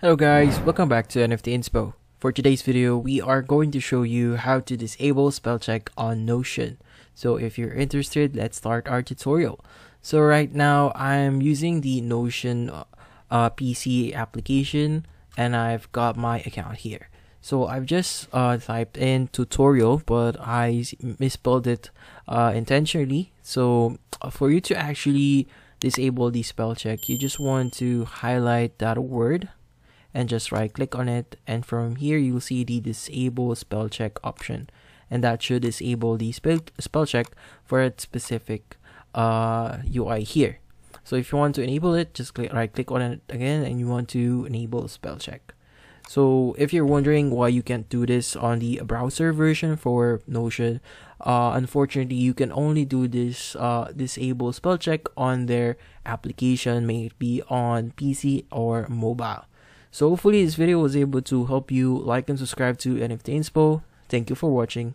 Hello guys, welcome back to NFT Inspo. For today's video, we are going to show you how to disable spell check on Notion. So if you're interested, let's start our tutorial. So right now, I'm using the Notion uh, PC application and I've got my account here. So I've just uh, typed in tutorial, but I misspelled it uh, intentionally. So uh, for you to actually disable the spell check, you just want to highlight that word and just right click on it and from here you'll see the disable spell check option and that should disable the spell, spell check for a specific uh, UI here. So if you want to enable it, just click right click on it again and you want to enable spell check. So if you're wondering why you can't do this on the browser version for Notion, uh, unfortunately you can only do this uh, disable spell check on their application, may it be on PC or mobile. So hopefully this video was able to help you like and subscribe to NFT Inspo. Thank you for watching.